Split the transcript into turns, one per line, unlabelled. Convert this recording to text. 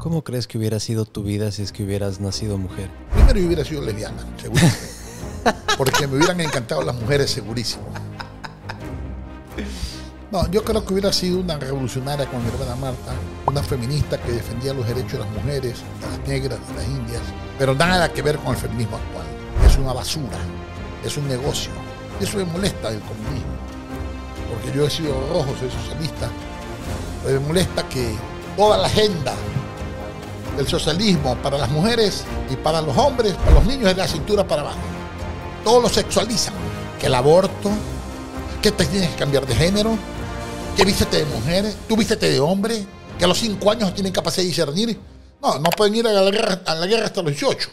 ¿Cómo crees que hubiera sido tu vida si es que hubieras nacido mujer?
Primero yo hubiera sido lesbiana, segurísimo. Porque me hubieran encantado las mujeres, segurísimo. No, yo creo que hubiera sido una revolucionaria con mi hermana Marta, una feminista que defendía los derechos de las mujeres, de las negras, de las indias, pero nada que ver con el feminismo actual. Es una basura, es un negocio. Eso me molesta del comunismo, porque yo he sido rojo, soy socialista, me molesta que toda la agenda del socialismo para las mujeres y para los hombres, para los niños, es de la cintura para abajo. Todos lo sexualizan. Que el aborto, que te tienes que cambiar de género, que vístete de mujer, tú vístete de hombre, que a los 5 años tienen capacidad de discernir. No, no pueden ir a la guerra, a la guerra hasta los 18.